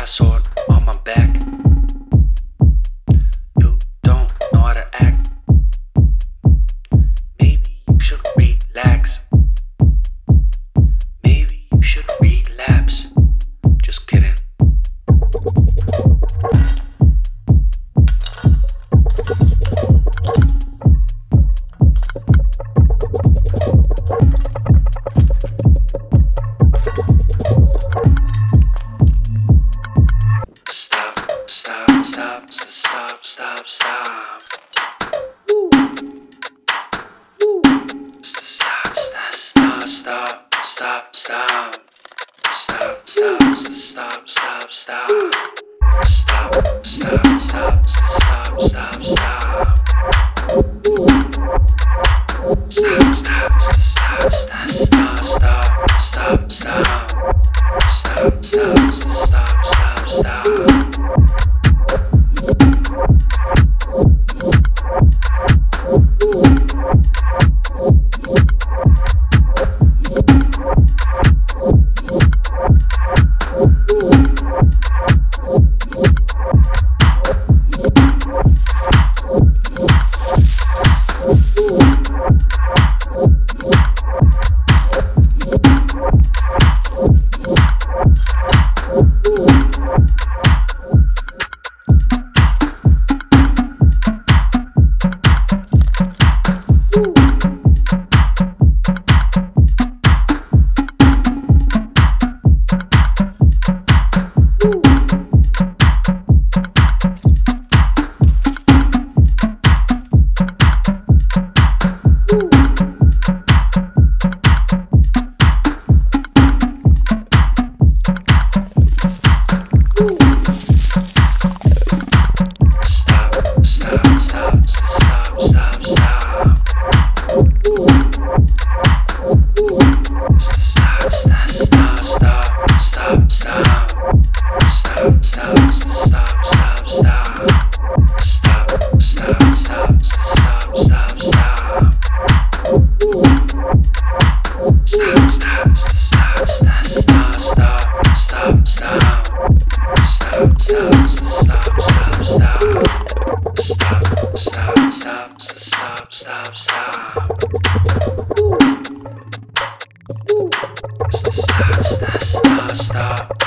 razón. Stop, stop. Stop,